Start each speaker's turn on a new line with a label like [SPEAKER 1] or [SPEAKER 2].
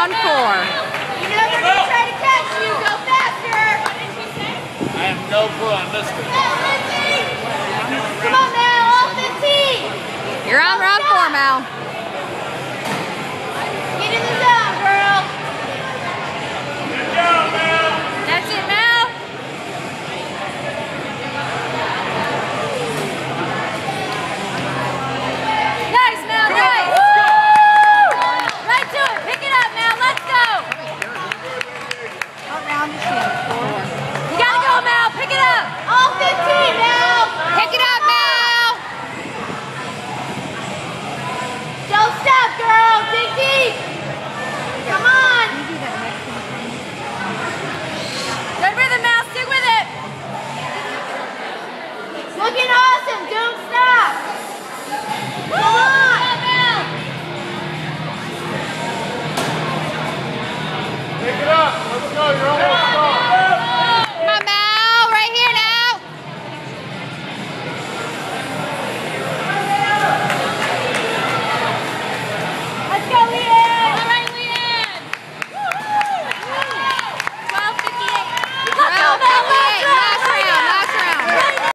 [SPEAKER 1] round four.
[SPEAKER 2] You know they're gonna try to catch you. Go faster.
[SPEAKER 3] I have no clue. I missed it.
[SPEAKER 2] Come on, Mal. All 15.
[SPEAKER 1] You're on round four, Mal.
[SPEAKER 2] Awesome. Don't stop. Come on.
[SPEAKER 3] Pick it up. Let's go. You're